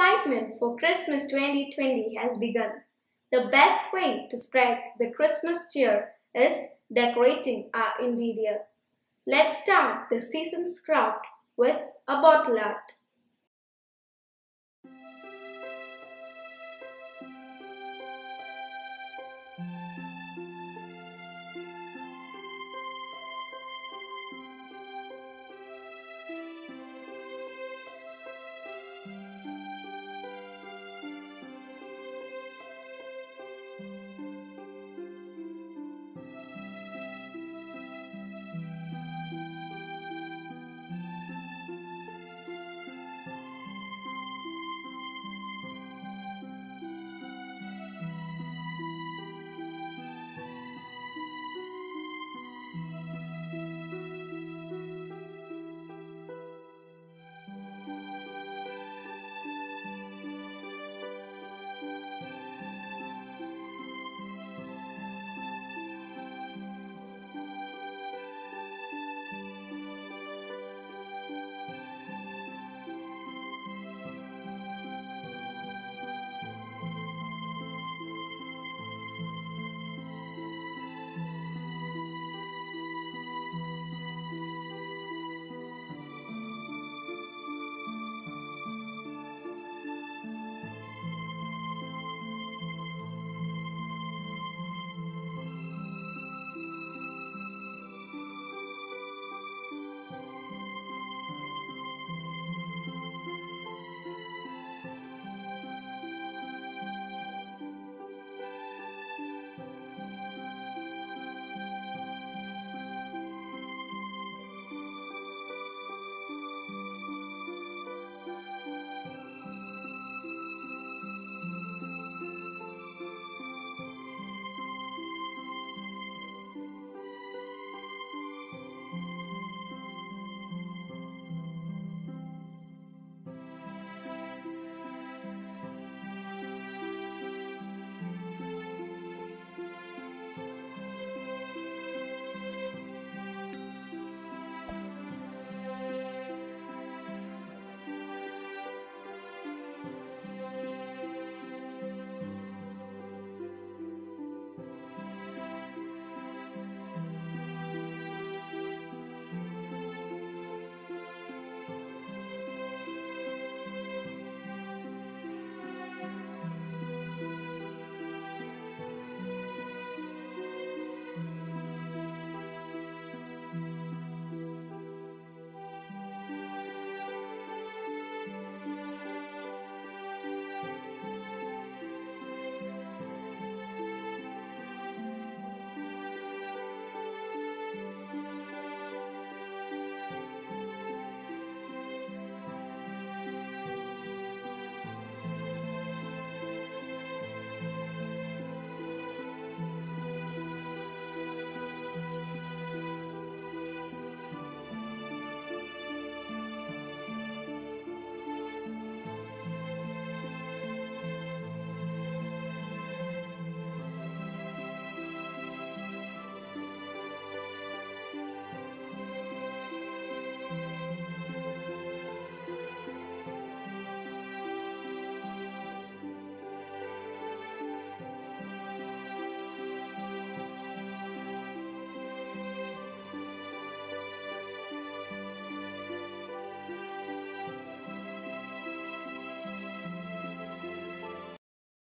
excitement for Christmas 2020 has begun. The best way to spread the Christmas cheer is decorating our interior. Let's start the season's craft with a bottle art.